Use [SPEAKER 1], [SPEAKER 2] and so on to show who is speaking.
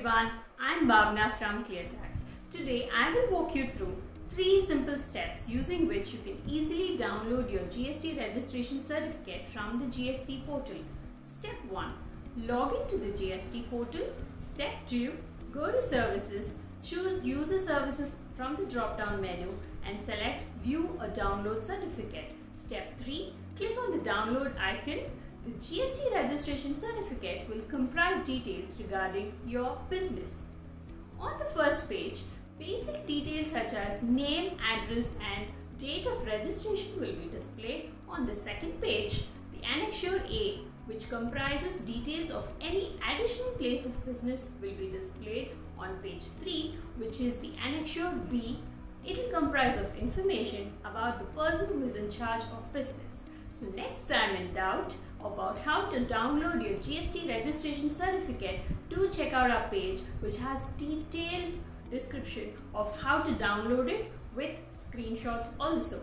[SPEAKER 1] everyone, I'm Bhavna from ClearTax. Today I will walk you through three simple steps using which you can easily download your GST registration certificate from the GST portal. Step 1. Log into the GST portal. Step 2. Go to Services, choose User Services from the drop down menu and select View a Download Certificate. Step 3. Click on the download icon the GST registration certificate will comprise details regarding your business. On the first page, basic details such as name, address and date of registration will be displayed. On the second page, the Annexure A which comprises details of any additional place of business will be displayed on page 3 which is the Annexure B. It will comprise of information about the person who is in charge of business. So next time in doubt about how to download your GST registration certificate, do check out our page which has detailed description of how to download it with screenshots also.